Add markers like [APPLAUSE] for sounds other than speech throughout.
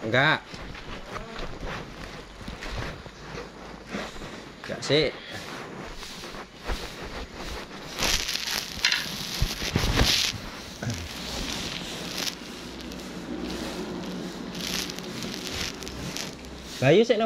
Enggak. Enggak sih. Bayu sik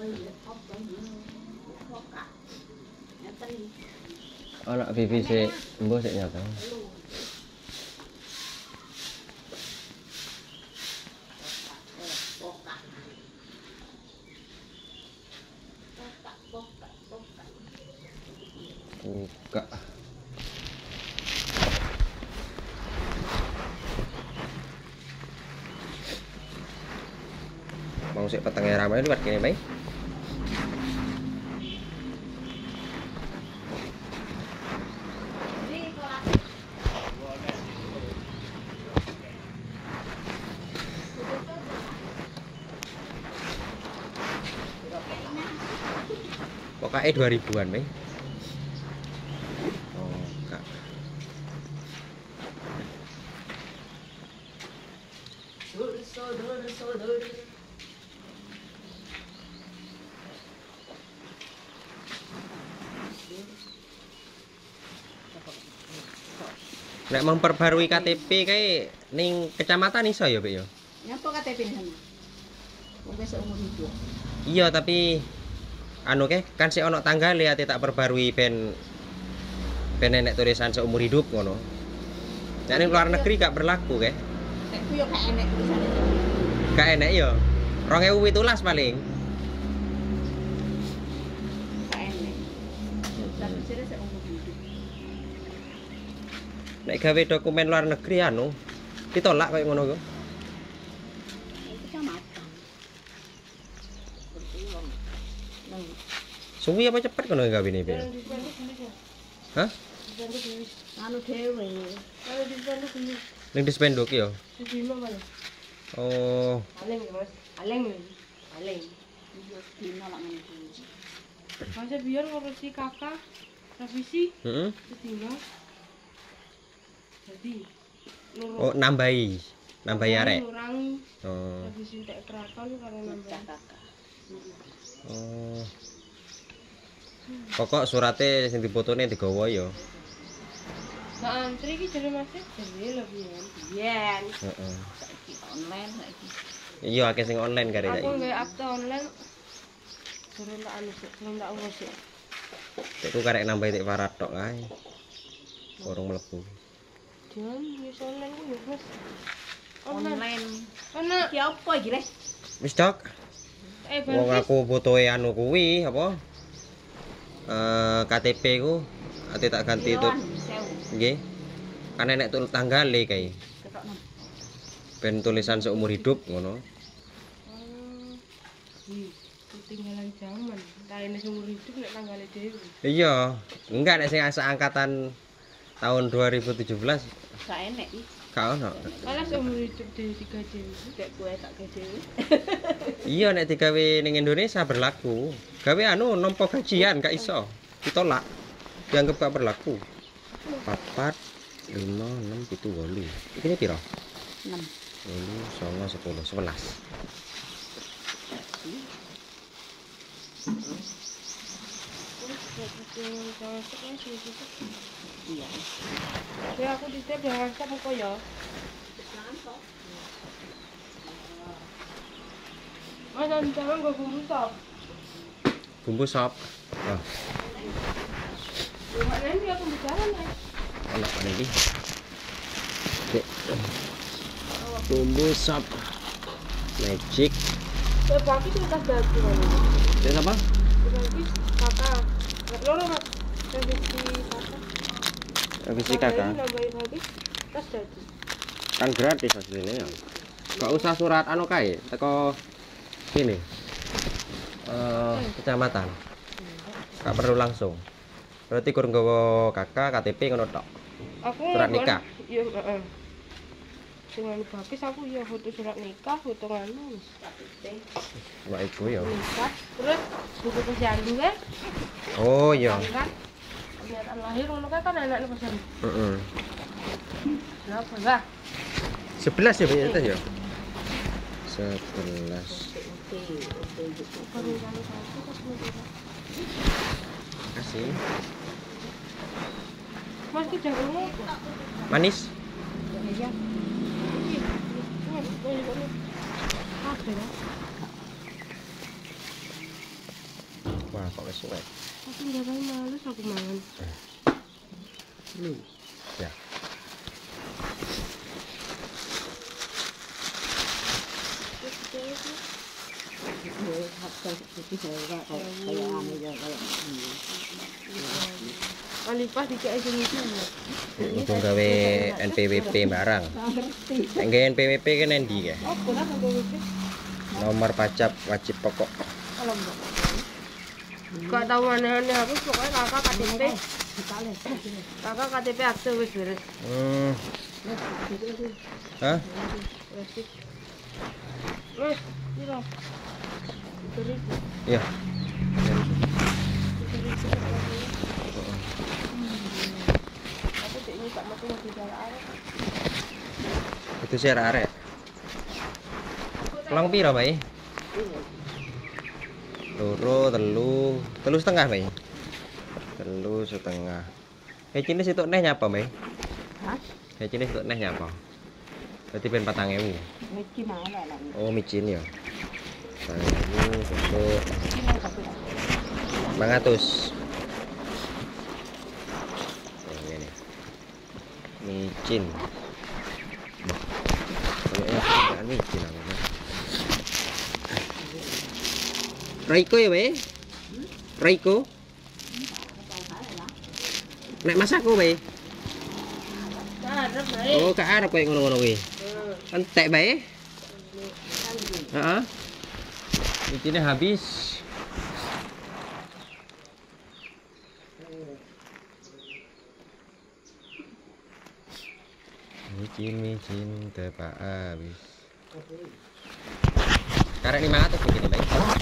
Ờ, ở lại vì vì sẽ mưa sẽ nhập đấy. Buka. Mau sik petenge rame liwat kene bae. Mei. Oh, kak. Nek memperbarui KTP kayak ning kecamatan iso ya, Pak ya? Nyapa KTP ini sama? Wong seumur hidup. Iya, tapi anu ke kan sih ono tanggal ya tak perbarui ben ben nenek tulisan seumur hidup ngono. Nek ning luar negeri gak berlaku ke. Nek ku yo gak enek tulisane. Gak enek ya. 2017 paling. Gak enek. Tapi seumur hidup. Nek gawe dokumen luar negeri anu ditolak kayak ngono ku. Itu kecamatan. Berpulang. Nang Suwi apa cepet kono gawe ini, Pak? Hah? anu dhewe. Ning dispenduk ya. Oh, Paling ya, Mas. Paling. Iya dina lak ngene iki. Masa biar ngurusi kakak revisi heeh. setinggal. Jadi Oh, nambahi. Nambahi arek. Ngurangi Oh. revisi tak keraton karena nambah. Kakak. Oh. Pokok surate sing dipotone digawa ya. Nah, antri iki jare Mas jadi lebih kan. Biyen. Heeh. Saiki online saiki. Iya akeh sing online kare Aku saiki. nggak akte online. Turun tak anu sih, turun tak urus sih. Tek ku karek nambahi tek parat tok kae. Urung mlebu. Jangan wis online ku ya, Mas. Online. Online. Iki apa iki, Les? Wis dok. Eh Wong aku fotoe anu kuwi apa? Eh KTP ku ate tak ganti sewu. Nggih. Kan enek tul tanggale kae. Ben tulisan seumur hidup ngono. Wih, ketinggalan zaman. Kayak seumur hidup nek tanggalnya dewi. Iya, enggak nek sing angkatan tahun 2017 Gak enek iki. gak ono. Kalau seumur hidup tiga dewi. Kayak kue tak dhewe. [LAUGHS] Iya nek digawe ning Indonesia berlaku. Gawe anu nampa gajian gak iso. Ditolak. Dianggap gak berlaku. 4 5 6 7 8. Iki piro? 6. 8 9 10 11. Iya. Ya aku di setiap jangan WhatsApp kok ya. Mas nanti jangan gue bumbu sop. Bumbu sop. Oh, Cuma nanti aku bicara nih. ana iki. Dek. Bumbu sop. Magic. Itu tas dadu kan. Dek apa? Sebab kakak. Loro mas. Revisi kakak. Kakak. Habis tas dadu. kan gratis aslinya ya gak usah surat anu kae teko sini eh kecamatan gak perlu langsung Berarti kurang gawa kakak KTP ngono tok. Surat nikah? Iya, heeh. Sing anu aku ya foto surat nikah, foto nganu wis. Wah iku ya. Nikah, terus buku posyandu kan? Oh iya. Kan? Pernyataan lahir ngono kan kan anaknya posyandu. Heeh. Kenapa enggak? 11 ya Mbak itu ya. 11. Baru kali Wah, kok besok ya? Aku nggak mau malas aku makan. Lu, ya. Hãy subscribe cho kênh Ghiền Mì Gõ Để không bỏ lỡ những video hấp dẫn Alipah dikek iki. Untung gawe NPWP barang. Ngerti. Nggih NPWP ki nang ndi ya? Nomor pacap wajib pokok. Kok tahu aneh-aneh aku pokoknya kakak KTP. Kakak KTP aktif wis beres. Hmm. Hah? Wes. Wes. Iya. Terus. Mati masih jalan arek. Itu sih arek. Pulang piro, Mbak? Loro, telu, telu setengah, Mbak. Telu setengah. Kayak cini situ neh nyapa? Hah? Kayak cini situ neh nyapa? Berarti ben 4000. Mesti mana lah. Oh, micin ya. 4000 untuk 500. Oh, ini. Micin. Bah. Kayaknya kerjaan micin. Raiko ya, Be? Raiko? Be? Nah, ada baik. Oh, ke arep kayak ngono-ngono kuwi. Entek, Be? Heeh. Micinnya habis. Micin micin tepak habis. Karek 500 begini, Bay.